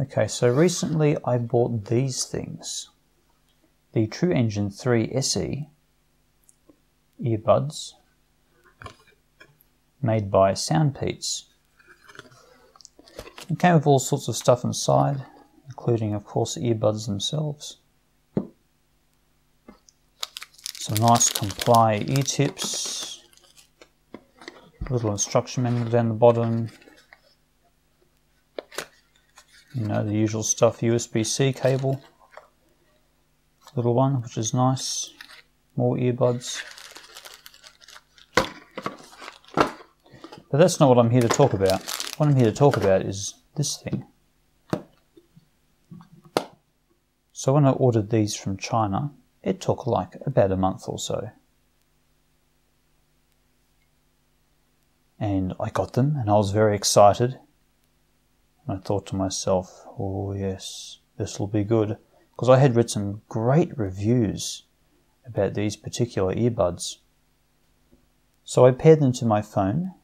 Okay, so recently I bought these things. The Truengine 3 SE earbuds made by Soundpeats. It came with all sorts of stuff inside, including of course the earbuds themselves. Some nice comply ear tips, little instruction manual down the bottom, you know, the usual stuff, USB-C cable, little one, which is nice, more earbuds. But that's not what I'm here to talk about. What I'm here to talk about is this thing. So when I ordered these from China, it took like about a month or so. And I got them and I was very excited and I thought to myself, oh yes, this will be good. Because I had read some great reviews about these particular earbuds. So I paired them to my phone,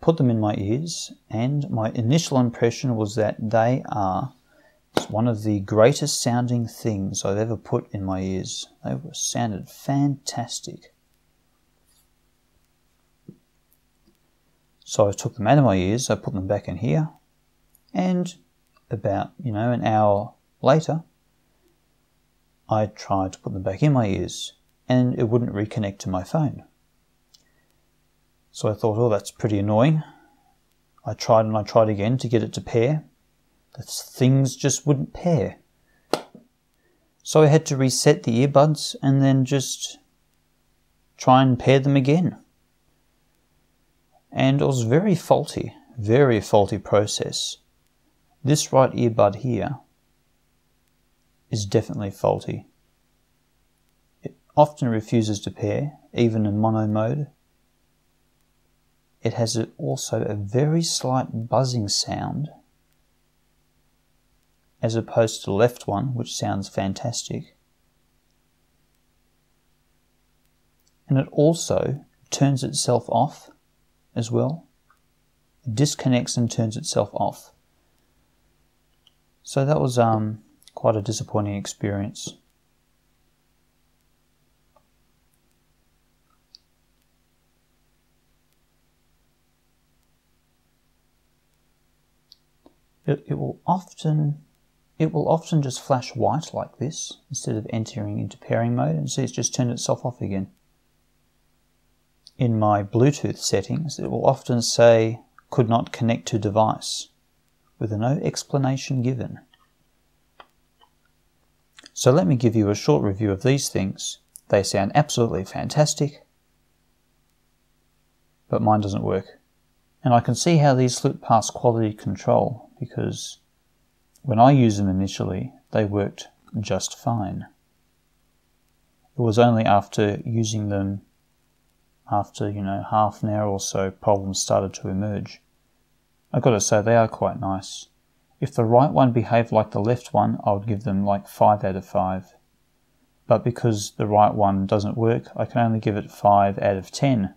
put them in my ears, and my initial impression was that they are one of the greatest sounding things I've ever put in my ears. They sounded fantastic. So I took them out of my ears, I put them back in here, and about, you know, an hour later, I tried to put them back in my ears, and it wouldn't reconnect to my phone. So I thought, oh, that's pretty annoying. I tried and I tried again to get it to pair. The things just wouldn't pair. So I had to reset the earbuds and then just try and pair them again and it was very faulty, very faulty process. This right earbud here is definitely faulty. It often refuses to pair, even in mono mode. It has also a very slight buzzing sound as opposed to the left one, which sounds fantastic. And it also turns itself off as well. It disconnects and turns itself off. So that was um, quite a disappointing experience. It, it will often it will often just flash white like this instead of entering into pairing mode and see it's just turned itself off again in my Bluetooth settings, it will often say could not connect to device with no explanation given. So let me give you a short review of these things. They sound absolutely fantastic, but mine doesn't work. And I can see how these slip past quality control because when I used them initially, they worked just fine. It was only after using them after, you know, half an hour or so, problems started to emerge. I've got to say, they are quite nice. If the right one behaved like the left one, I would give them like 5 out of 5. But because the right one doesn't work, I can only give it 5 out of 10.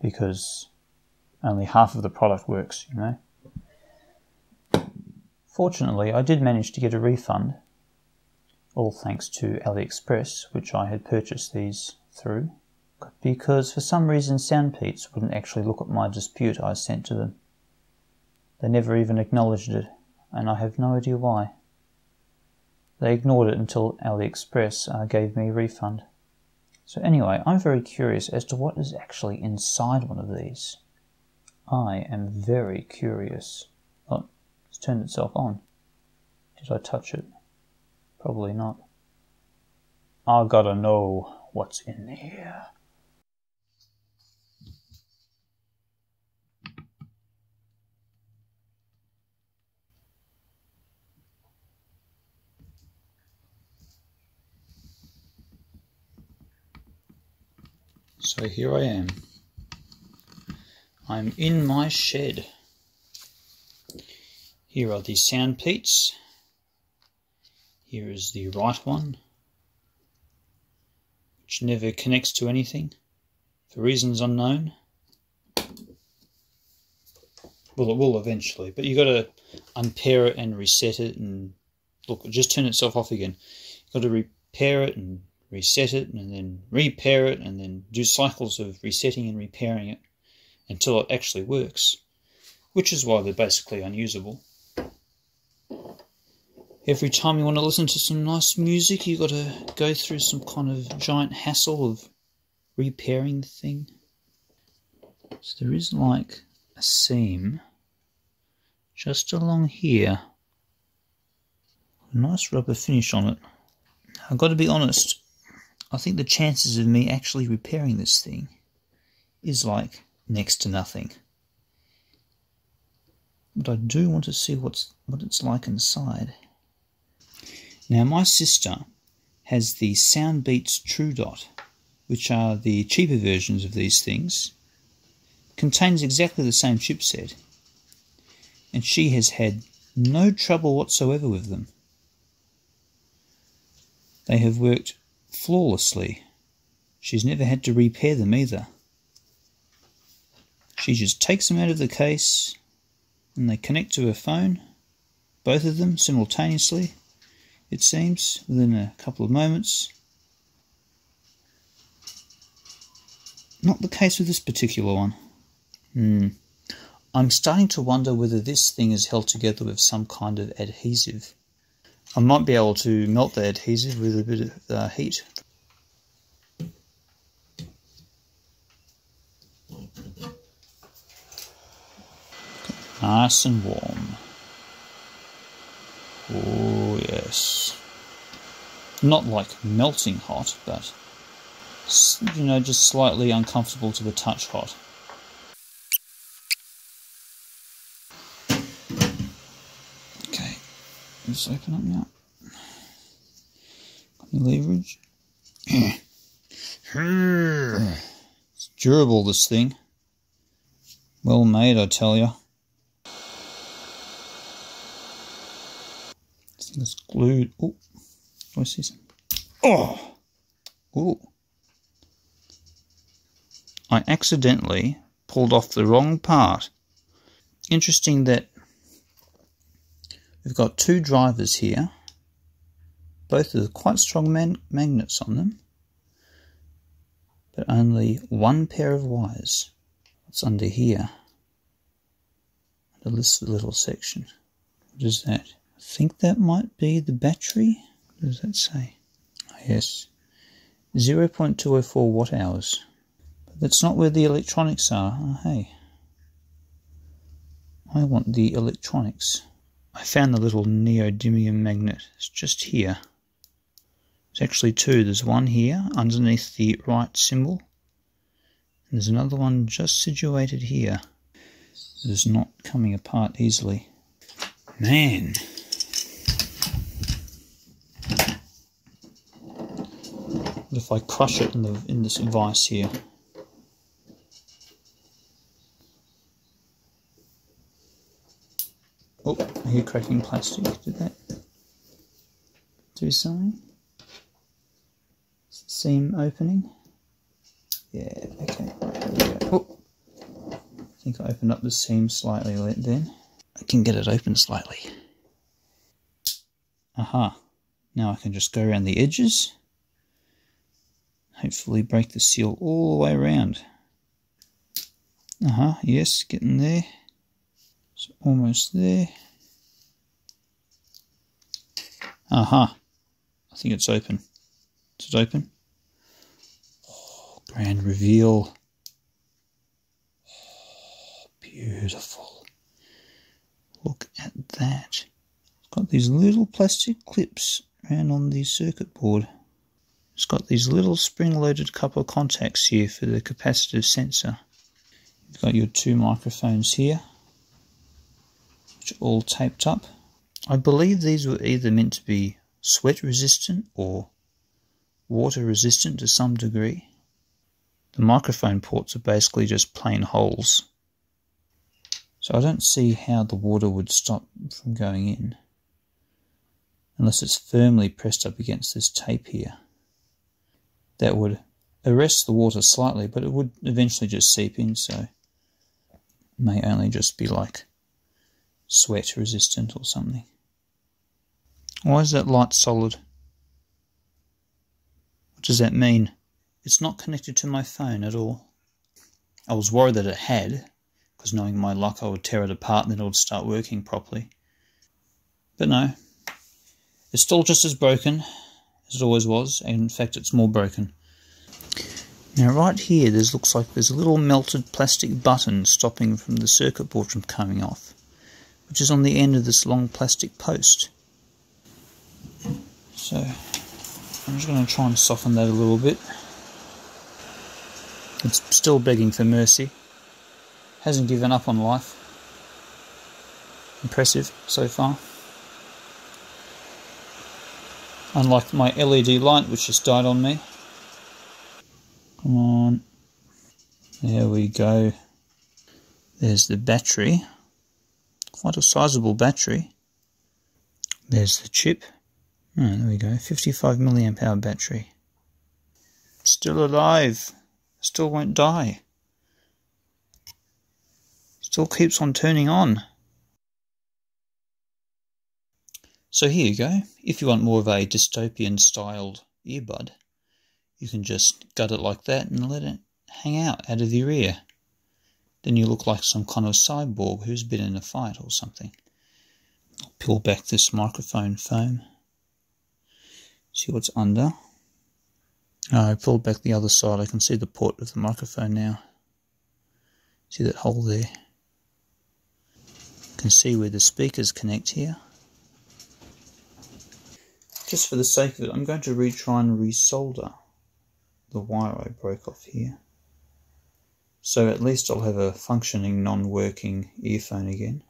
Because only half of the product works, you know. Fortunately, I did manage to get a refund, all thanks to AliExpress, which I had purchased these through because for some reason Soundpeats wouldn't actually look at my dispute I sent to them. They never even acknowledged it, and I have no idea why. They ignored it until AliExpress uh, gave me a refund. So anyway, I'm very curious as to what is actually inside one of these. I am very curious. Oh, it's turned itself on. Did I touch it? Probably not. I gotta know what's in here. So here I am. I'm in my shed. Here are the Soundpeats. Here is the right one, which never connects to anything for reasons unknown. Well, it will eventually, but you've got to unpair it and reset it and look, just turn itself off again. You've got to repair it and reset it and then repair it and then do cycles of resetting and repairing it until it actually works, which is why they're basically unusable. Every time you want to listen to some nice music, you've got to go through some kind of giant hassle of repairing the thing. So there is like a seam just along here. A nice rubber finish on it. I've got to be honest, I think the chances of me actually repairing this thing is like next to nothing. But I do want to see what's what it's like inside. Now my sister has the Soundpeats True Dot, which are the cheaper versions of these things. Contains exactly the same chipset, and she has had no trouble whatsoever with them. They have worked flawlessly. She's never had to repair them either. She just takes them out of the case and they connect to her phone, both of them simultaneously, it seems, within a couple of moments. Not the case with this particular one. Hmm. I'm starting to wonder whether this thing is held together with some kind of adhesive. I might be able to melt the adhesive with a bit of uh, heat. Nice and warm. Oh yes. Not like melting hot, but you know, just slightly uncomfortable to the touch hot. Just open up now. Got any leverage? it's durable, this thing. Well made, I tell you. This thing is glued. Oh, do I see some? Oh! Oh! I accidentally pulled off the wrong part. Interesting that We've got two drivers here. Both with quite strong man magnets on them. But only one pair of wires. What's under here? Under this little section. What is that? I think that might be the battery. What does that say? Oh, yes. 0.204 watt hours. But that's not where the electronics are. Oh, hey. I want the electronics. I found the little neodymium magnet. It's just here. There's actually two. There's one here underneath the right symbol. And there's another one just situated here. It's not coming apart easily. Man. What if I crush it in the in this vise here? Oh, I hear cracking plastic. Did that do something? Seam opening? Yeah, okay. Oh, I think I opened up the seam slightly then. I can get it open slightly. Aha. Now I can just go around the edges. Hopefully break the seal all the way around. Uh-huh, yes, getting there. It's almost there. Aha. I think it's open. Is it open? Oh, grand reveal. Oh, beautiful. Look at that. It's got these little plastic clips around on the circuit board. It's got these little spring-loaded copper contacts here for the capacitive sensor. You've got your two microphones here which are all taped up. I believe these were either meant to be sweat resistant or water resistant to some degree. The microphone ports are basically just plain holes. So I don't see how the water would stop from going in. Unless it's firmly pressed up against this tape here. That would arrest the water slightly, but it would eventually just seep in, so may only just be like sweat resistant or something. Why is that light solid? What does that mean? It's not connected to my phone at all. I was worried that it had, because knowing my luck I would tear it apart and then it would start working properly. But no, it's still just as broken as it always was, and in fact it's more broken. Now right here, there looks like there's a little melted plastic button stopping from the circuit board from coming off, which is on the end of this long plastic post. So, I'm just going to try and soften that a little bit. It's still begging for mercy. Hasn't given up on life. Impressive so far. Unlike my LED light which just died on me. Come on. There we go. There's the battery. Quite a sizable battery. There's the chip. Oh, there we go. 55 milliamp hour battery. Still alive. Still won't die. Still keeps on turning on. So here you go. If you want more of a dystopian styled earbud, you can just gut it like that and let it hang out out of your ear. Then you look like some kind of cyborg who's been in a fight or something. I'll peel back this microphone foam. See what's under. Oh, I pulled back the other side. I can see the port of the microphone now. See that hole there? You can see where the speakers connect here. Just for the sake of it, I'm going to retry and resolder the wire I broke off here. So at least I'll have a functioning non-working earphone again.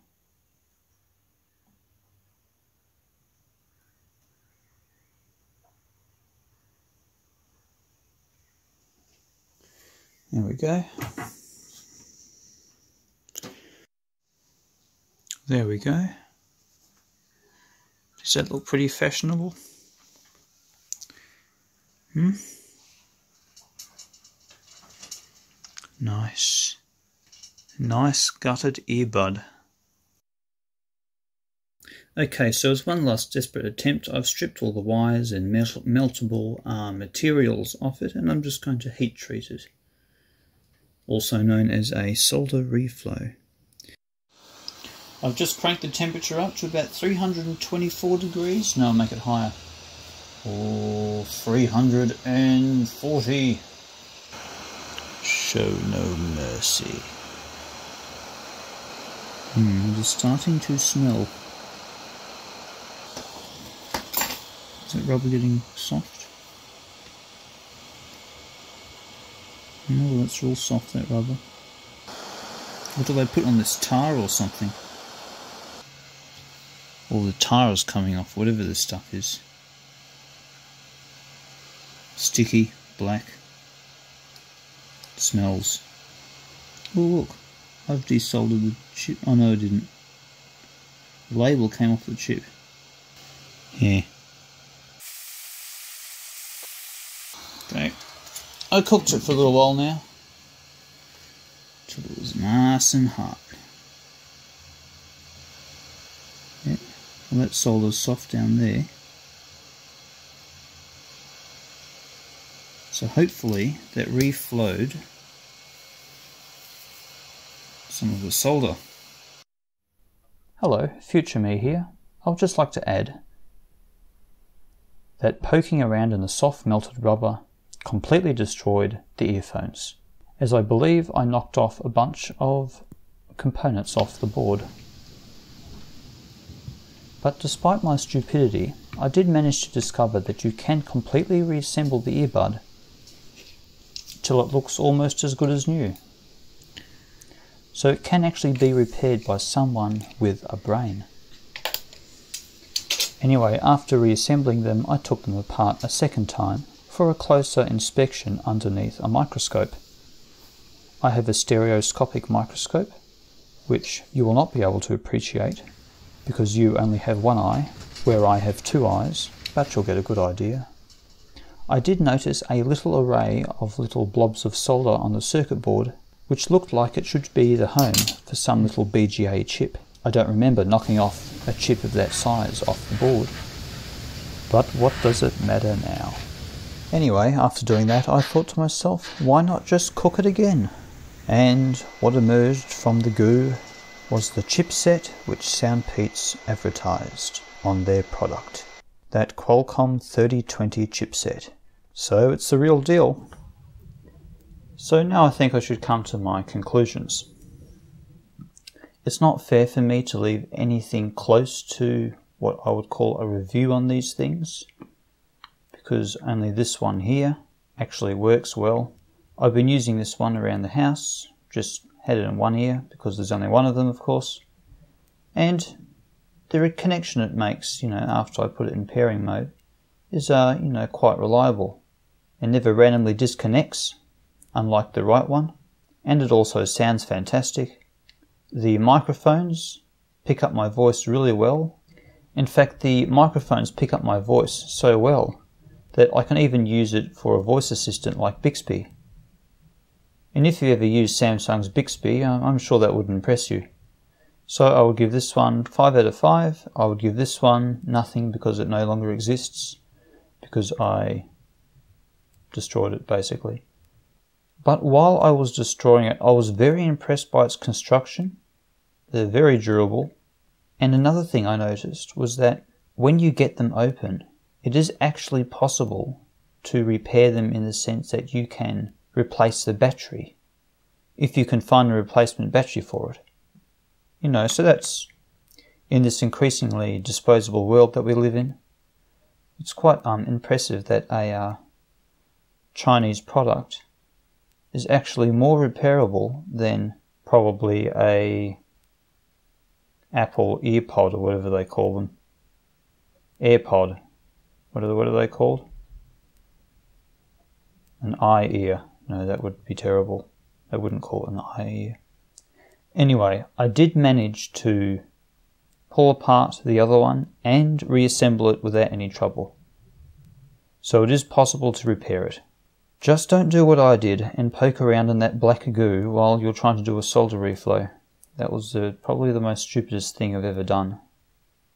There we go. There we go. Does that look pretty fashionable? Hmm? Nice. Nice gutted earbud. Okay, so as one last desperate attempt, I've stripped all the wires and melt meltable uh, materials off it, and I'm just going to heat treat it, also known as a solder reflow. I've just cranked the temperature up to about 324 degrees. Now I'll make it higher. Oh, 340 show no mercy. Hmm, it is starting to smell. Is that rubber getting soft? No, that's real soft, that rubber. What do they put on this tar or something? All the tar is coming off, whatever this stuff is. Sticky, black smells. Oh look, I've desoldered the chip. Oh no, I didn't. The label came off the chip. Yeah. Okay. I cooked it for a little while now. Till it was nice and hot. Yeah. Well, that solder's soft down there. So hopefully that reflowed some of the solder. Hello, future me here. I would just like to add that poking around in the soft melted rubber completely destroyed the earphones, as I believe I knocked off a bunch of components off the board. But despite my stupidity, I did manage to discover that you can completely reassemble the earbud till it looks almost as good as new. So it can actually be repaired by someone with a brain. Anyway, after reassembling them, I took them apart a second time for a closer inspection underneath a microscope. I have a stereoscopic microscope, which you will not be able to appreciate because you only have one eye, where I have two eyes, but you'll get a good idea. I did notice a little array of little blobs of solder on the circuit board which looked like it should be the home for some little BGA chip. I don't remember knocking off a chip of that size off the board. But what does it matter now? Anyway, after doing that, I thought to myself, why not just cook it again? And what emerged from the goo was the chipset which Soundpeats advertised on their product. That Qualcomm 3020 chipset. So it's the real deal. So now I think I should come to my conclusions. It's not fair for me to leave anything close to what I would call a review on these things because only this one here actually works well. I've been using this one around the house, just had it in one ear because there's only one of them of course. And the connection it makes, you know, after I put it in pairing mode is, uh, you know, quite reliable. It never randomly disconnects, unlike the right one, and it also sounds fantastic. The microphones pick up my voice really well. In fact, the microphones pick up my voice so well that I can even use it for a voice assistant like Bixby. And if you ever use Samsung's Bixby, uh, I'm sure that would impress you. So I would give this one 5 out of 5. I would give this one nothing because it no longer exists, because I destroyed it basically. But while I was destroying it, I was very impressed by its construction. They're very durable. And another thing I noticed was that when you get them open, it is actually possible to repair them in the sense that you can replace the battery if you can find a replacement battery for it. You know, so that's in this increasingly disposable world that we live in. It's quite um, impressive that a uh, Chinese product is actually more repairable than probably a Apple EarPod or whatever they call them. AirPod what are, what are they called? An eye ear. No, that would be terrible. They wouldn't call it an eye ear. Anyway, I did manage to pull apart the other one and reassemble it without any trouble. So it is possible to repair it. Just don't do what I did and poke around in that black goo while you're trying to do a solder reflow. That was uh, probably the most stupidest thing I've ever done.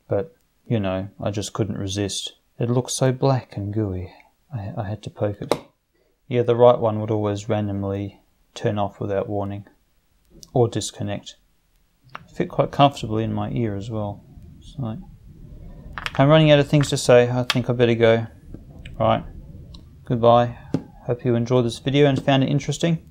But, you know, I just couldn't resist. It looked so black and gooey. I, I had to poke it. Yeah, the right one would always randomly turn off without warning. Or disconnect. Fit quite comfortably in my ear as well. So, I'm running out of things to say. I think I better go. Right. Goodbye. Hope you enjoyed this video and found it interesting.